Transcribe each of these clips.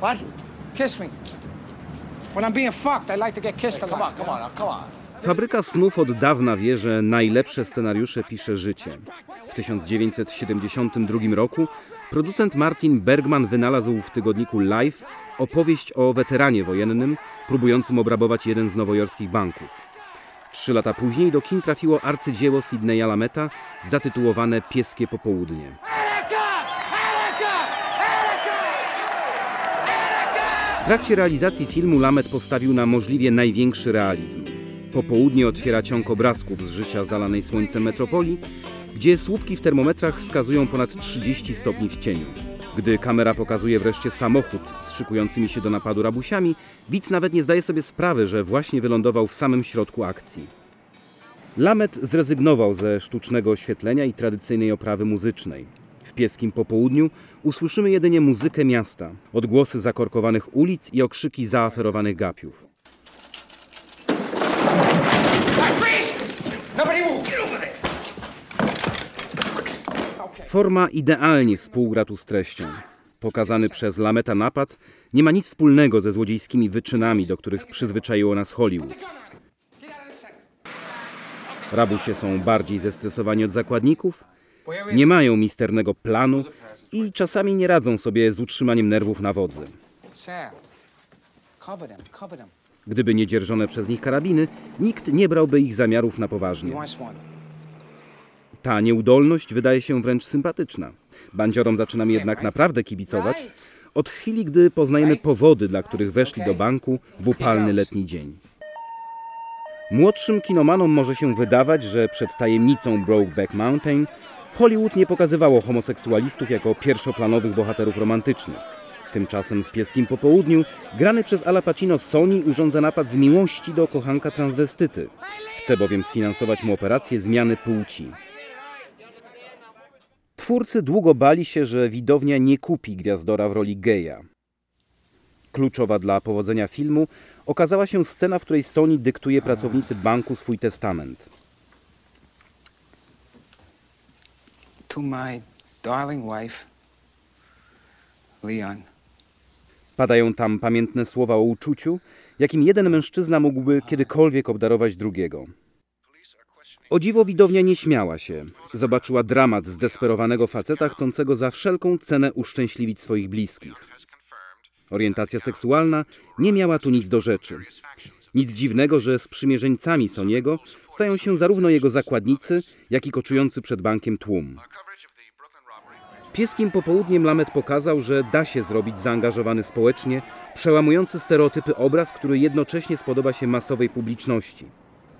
What? Kiss me. When I'm being fucked, I like to get kissed a lot. Come on, come on, come on. Fabryka snów od dawna wie, że najlepsze scenariusze pisze życie. W 1972 roku producent Martin Bergman wynalazł w tygodniku Life opowieść o weteranie wojennym próbującym obrabować jeden z nowojorskich banków. Trzy lata później do kin trafiło arcydzieło Sidneya Lameta zatytułowane Pieskie popołudnie. Trakcie realizacji filmu Lamet postawił na możliwie największy realizm. Popołudnie otwiera ciąg obrazków z życia zalanej słońcem metropolii, gdzie słupki w termometrach wskazują ponad 30 stopni w cieniu. Gdy kamera pokazuje wreszcie samochód z szykującymi się do napadu rabusiami, widz nawet nie zdaje sobie sprawy, że właśnie wylądował w samym środku akcji. Lamet zrezygnował ze sztucznego oświetlenia i tradycyjnej oprawy muzycznej. W pieskim popołudniu usłyszymy jedynie muzykę miasta, odgłosy zakorkowanych ulic i okrzyki zaaferowanych gapiów. There! Forma idealnie współgra tu z treścią. Pokazany przez Lameta napad nie ma nic wspólnego ze złodziejskimi wyczynami, do których przyzwyczaiło nas Hollywood. Rabusie są bardziej zestresowani od zakładników, nie mają misternego planu i czasami nie radzą sobie z utrzymaniem nerwów na wodzy. Gdyby nie dzierżone przez nich karabiny, nikt nie brałby ich zamiarów na poważnie. Ta nieudolność wydaje się wręcz sympatyczna. Bandziorom zaczynam jednak naprawdę kibicować od chwili, gdy poznajemy powody, dla których weszli do banku w upalny letni dzień. Młodszym kinomanom może się wydawać, że przed tajemnicą Brokeback Mountain Hollywood nie pokazywało homoseksualistów jako pierwszoplanowych bohaterów romantycznych. Tymczasem w pieskim popołudniu grany przez Ala Pacino Sony urządza napad z miłości do kochanka transwestyty. Chce bowiem sfinansować mu operację zmiany płci. Twórcy długo bali się, że widownia nie kupi gwiazdora w roli geja. Kluczowa dla powodzenia filmu okazała się scena, w której Sony dyktuje pracownicy banku swój testament. To my darling wife, Leon. Padają tam pamiętne słowa o uczuciu, jakim jeden mężczyzna mógłby kiedykolwiek obdarować drugiego. O dziwo widownia nie śmiała się. Zobaczyła dramat zdesperowanego faceta chcącego za wszelką cenę uszczęśliwić swoich bliskich. Orientacja seksualna nie miała tu nic do rzeczy. Nic dziwnego, że sprzymierzeńcami Soniego stają się zarówno jego zakładnicy, jak i koczujący przed bankiem tłum. Pieskim popołudniem Lamet pokazał, że da się zrobić zaangażowany społecznie, przełamujący stereotypy obraz, który jednocześnie spodoba się masowej publiczności.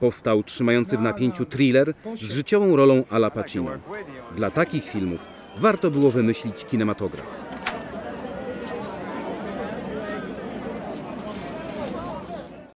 Powstał trzymający w napięciu thriller z życiową rolą Ala Pacino. Dla takich filmów warto było wymyślić kinematograf.